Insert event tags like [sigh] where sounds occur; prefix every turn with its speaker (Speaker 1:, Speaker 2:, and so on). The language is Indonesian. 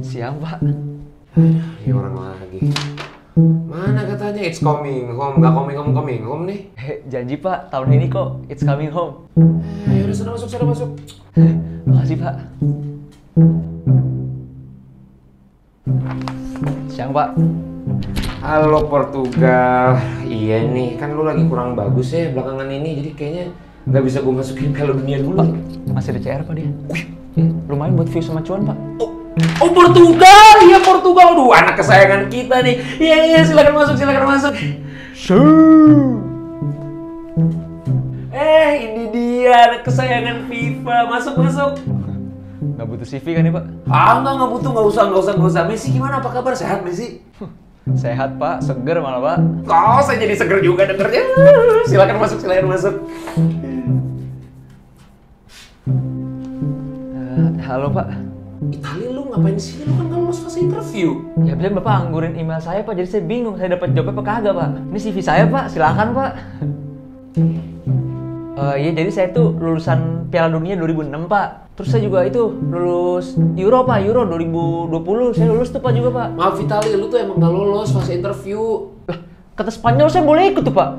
Speaker 1: Siang pak.
Speaker 2: Ini orang lagi. Mana katanya it's coming home, nggak coming home coming home nih?
Speaker 1: Eh, janji pak, tahun ini kok it's coming home.
Speaker 2: Eh, udah sudah masuk, sudah masuk.
Speaker 1: Makasih pak. Siang pak.
Speaker 2: Halo Portugal. Iya nih, kan lu lagi kurang bagus ya belakangan ini, jadi kayaknya nggak bisa gue masukin Piala Dunia dulu.
Speaker 1: Pak, masih ada CR pak dia. Eh, lumayan buat view sama cuan pak.
Speaker 2: Oh, oh Portugal, iya Portugal. Aduh, anak kesayangan kita nih. Iya iya, silakan masuk, silakan masuk. Eh, ini dia anak kesayangan FIFA. Masuk masuk.
Speaker 1: Nggak butuh CV kan ya pak?
Speaker 2: Ah, enggak, enggak butuh, enggak usah, enggak usah, enggak usah. Messi gimana? Apa kabar? Sehat, Messi?
Speaker 1: Sehat pak, seger malah pak.
Speaker 2: Oh, saya jadi seger juga dengernya. Silakan masuk, silakan masuk.
Speaker 1: Eh, halo pak.
Speaker 2: Itali lu ngapain sih? Lu kan nggak lulus fase interview.
Speaker 1: Ya bilang bapak anggurin email saya pak, jadi saya bingung saya dapat jawabnya apa kagak pak. Ini CV saya pak, silakan pak. [laughs] Eh iya jadi saya tuh lulusan Piala Dunia 2006 pak. Terus saya juga itu lulus Euro pak, Euro 2020 saya lulus tuh pak juga pak.
Speaker 2: Maaf Vitali, lu tuh emang nggak lulus fase interview.
Speaker 1: Lah, kata Spanyol saya boleh ikut tuh pak.